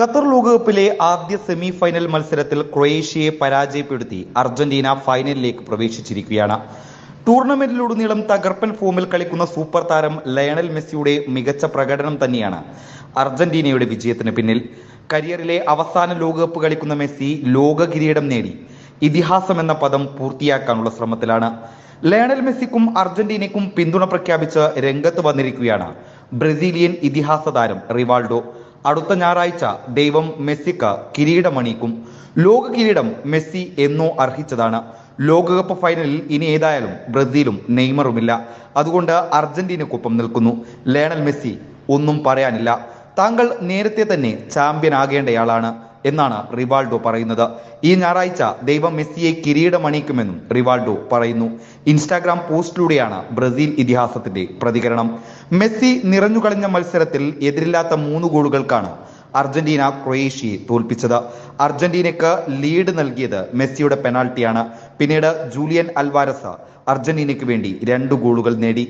Qatar ലോകകപ്പിലെ ആദ്യ semi final മത്സരത്തിൽ ക്രൊയേഷ്യയെ പരാജയപ്പെടുത്തി അർജന്റീന ഫൈനലിലേക്ക് പ്രവേശിച്ചിരിക്കുകയാണ്. ടൂർണമെന്റിലുടനീളം തകർപ്പൻ ഫോമിൽ കളിക്കുന്ന സൂപ്പർ താരം ലയണൽ മെസ്സിയുടെ മികച്ച പ്രകടനം തന്നെയാണ് അർജന്റീനയുടെ വിജയത്തിന് പിന്നിൽ. കരിയറിലെ അവസാന ലോകകപ്പ് കളിക്കുന്ന മെസ്സി ലോക കിരീടം നേടി. ഇതിഹാസം എന്ന പദം പൂർത്തിയാക്കാനുള്ള ശ്രമത്തിലാണ്. ലയണൽ മെസ്സിക്കും അർജന്റീനയ്ക്കും പിന്തുണ പ്രഖ്യാപിച്ച് രംഗത്ത് വന്നിരിക്കുകയാണ് ബ്രസീലിയൻ ഇതിഹാസ താരം റിവാൾഡോ. അടുത്ത ഞായറാഴ്ച ദൈവം മെസ്സിക്ക് കിരീടമണിയിക്കും. ലോക കിരീടം മെസ്സി എന്നോ അർഹിച്ചതാണ്. ലോകകപ്പ് ഫൈനലിൽ ഇനി ഏതായാലും ബ്രസീലും നെയ്മറുമില്ല. അതുകൊണ്ട് അർജന്റീനക്കൊപ്പം നിൽക്കുന്നു. ലയണൽ മെസ്സി ഒന്നും പറയാനില്ല. താങ്കൾ നേരത്തെ തന്നെ ചാമ്പ്യൻ ആകേണ്ടയാളാണ്. എന്നാണ് റിവാൾഡോ പറയുന്നത്. ഈ ഞായറാഴ്ച ദൈവം മെസ്സിയെ കിരീടമണിയിക്കുമെന്നും റിവാൾഡോ പറയുന്നു. ഇൻസ്റ്റാഗ്രാം പോസ്റ്റിലൂടെയാണ് ബ്രസീൽ ഇതിഹാസത്തിന്റെ പ്രതികരണം. മെസ്സി നിറഞ്ഞുകളഞ്ഞ മത്സരത്തിൽ എതിരില്ലാത്ത മൂന്ന് ഗോളുകൾക്കാണ് അർജന്റീന ക്രൊയേഷ്യയെ തോൽപ്പിച്ചത്. അർജന്റീനയ്ക്ക് ലീഡ് നൽകിയത് മെസ്സിയുടെ പെനാൽറ്റിയാണ് പിന്നീട് ജൂലിയൻ അൽവാരസ അർജന്റീനയ്ക്ക് വേണ്ടി രണ്ട് ഗോളുകൾ നേടി.